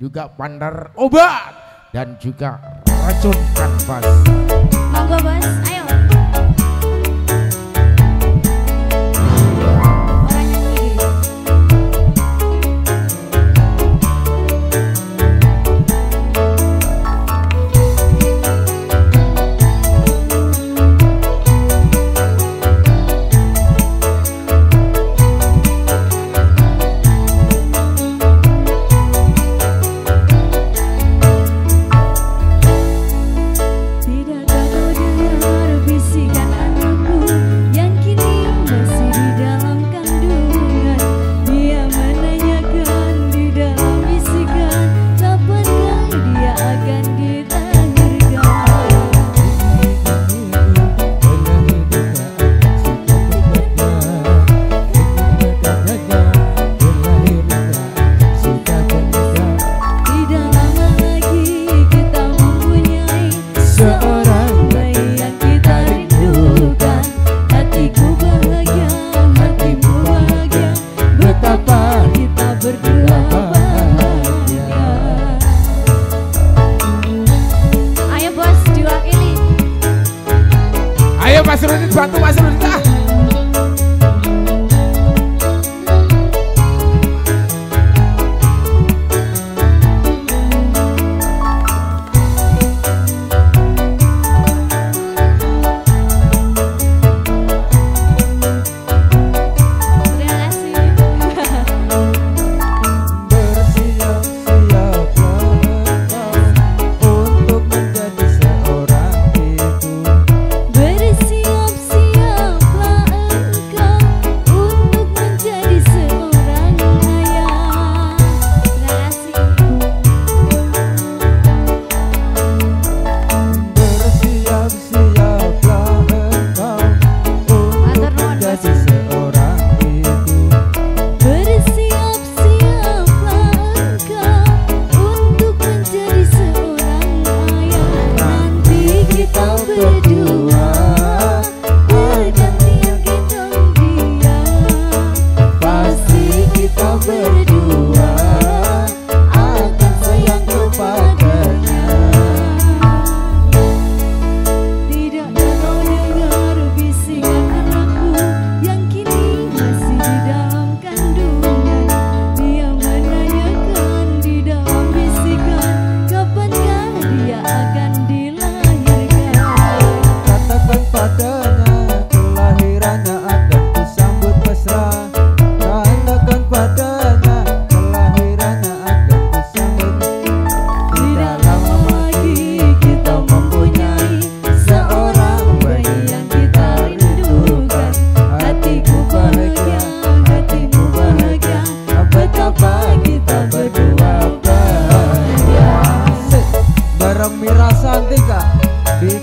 juga pandar obat dan juga racun kanvas. Monggo bos, Mira Santika. Di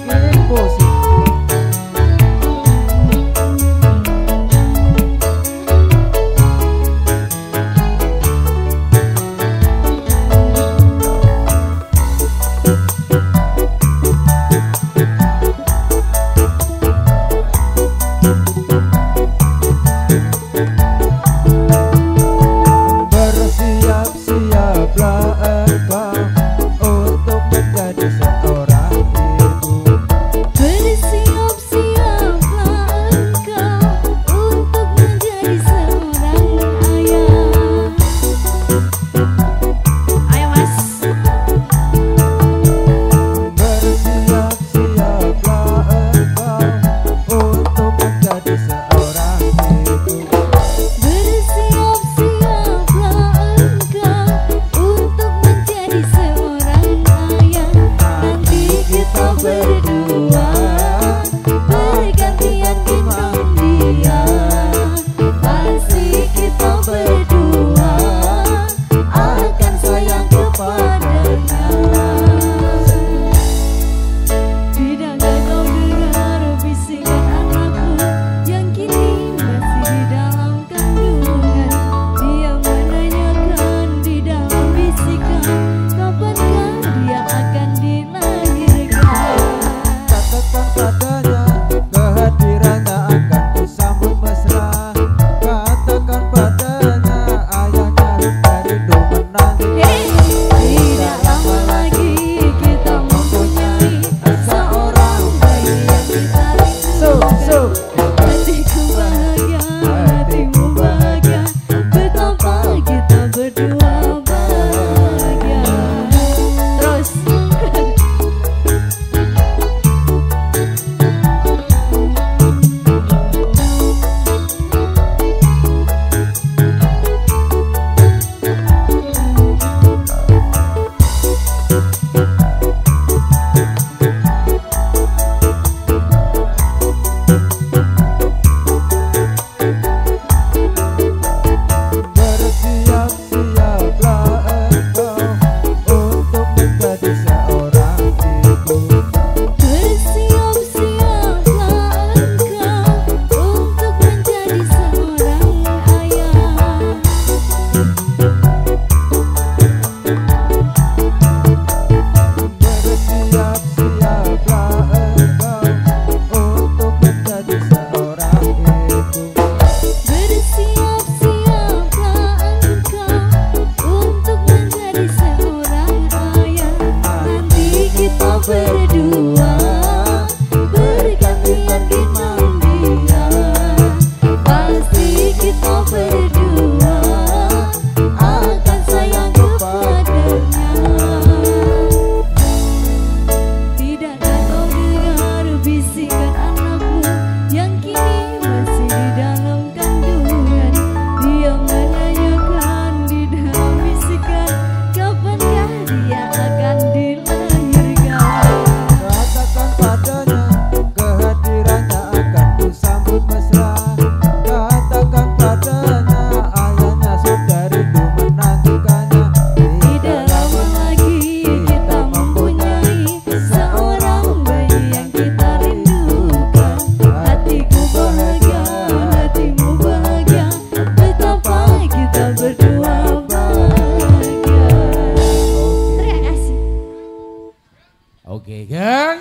kan?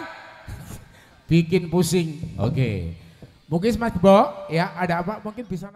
Bikin pusing. Oke. Mungkin Mas Bo ya ada apa mungkin bisa